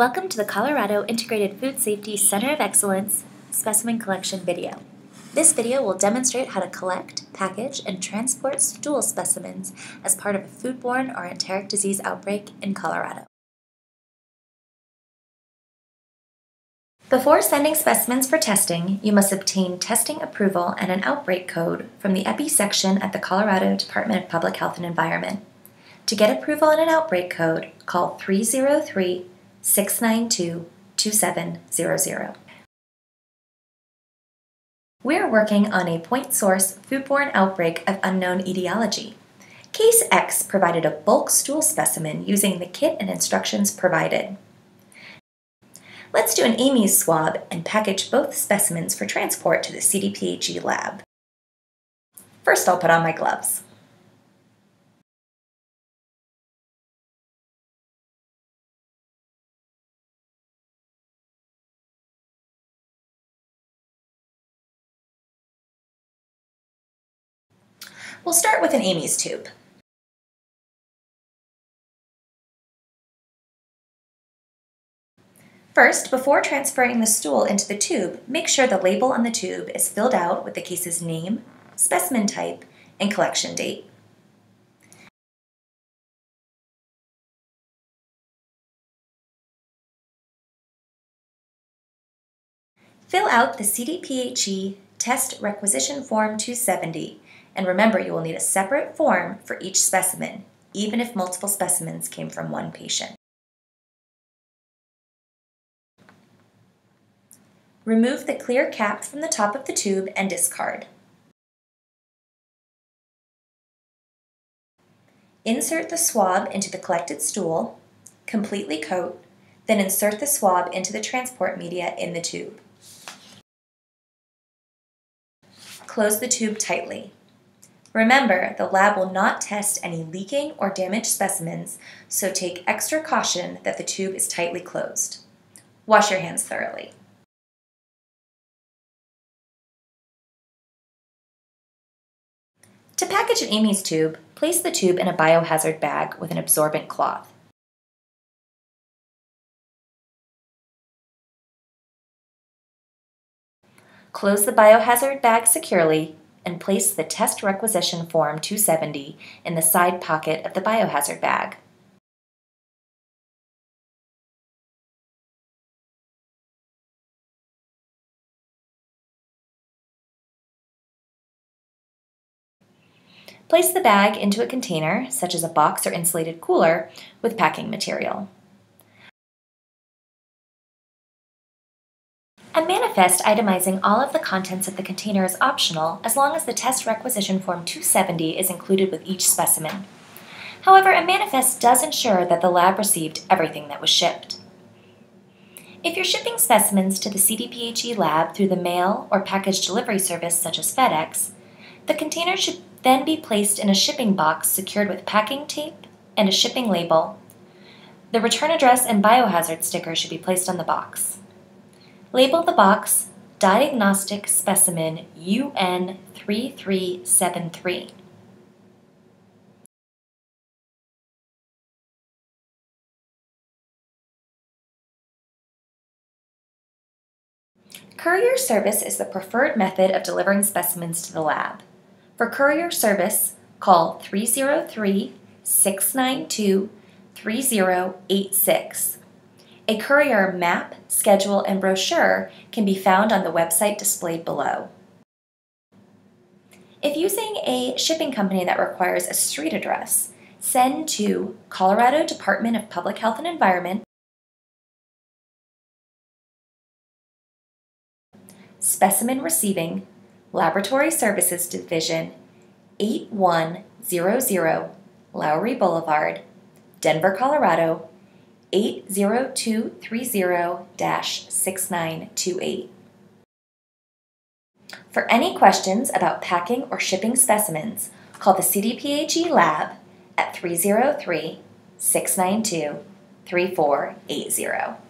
Welcome to the Colorado Integrated Food Safety Center of Excellence specimen collection video. This video will demonstrate how to collect, package, and transport stool specimens as part of a foodborne or enteric disease outbreak in Colorado. Before sending specimens for testing, you must obtain testing approval and an outbreak code from the EPI section at the Colorado Department of Public Health and Environment. To get approval and an outbreak code, call 303 692 2700. We're working on a point source foodborne outbreak of unknown etiology. Case X provided a bulk stool specimen using the kit and instructions provided. Let's do an Amies swab and package both specimens for transport to the CDPHE lab. First, I'll put on my gloves. We'll start with an Amies tube. First, before transferring the stool into the tube, make sure the label on the tube is filled out with the case's name, specimen type, and collection date. Fill out the CDPHE Test Requisition Form 270 and remember, you will need a separate form for each specimen, even if multiple specimens came from one patient. Remove the clear cap from the top of the tube and discard. Insert the swab into the collected stool, completely coat, then insert the swab into the transport media in the tube. Close the tube tightly. Remember, the lab will not test any leaking or damaged specimens, so take extra caution that the tube is tightly closed. Wash your hands thoroughly. To package an Amies tube, place the tube in a biohazard bag with an absorbent cloth. Close the biohazard bag securely and place the Test Requisition Form 270 in the side pocket of the biohazard bag. Place the bag into a container, such as a box or insulated cooler, with packing material. A manifest itemizing all of the contents of the container is optional as long as the test requisition form 270 is included with each specimen. However, a manifest does ensure that the lab received everything that was shipped. If you're shipping specimens to the CDPHE lab through the mail or package delivery service such as FedEx, the container should then be placed in a shipping box secured with packing tape and a shipping label. The return address and biohazard sticker should be placed on the box. Label the box Diagnostic Specimen UN3373. Courier service is the preferred method of delivering specimens to the lab. For courier service, call 303 692 3086 a courier map, schedule, and brochure can be found on the website displayed below. If using a shipping company that requires a street address, send to Colorado Department of Public Health and Environment, Specimen Receiving, Laboratory Services Division, 8100 Lowry Boulevard, Denver, Colorado 80230-6928. For any questions about packing or shipping specimens, call the CDPHE lab at 303 692 3480.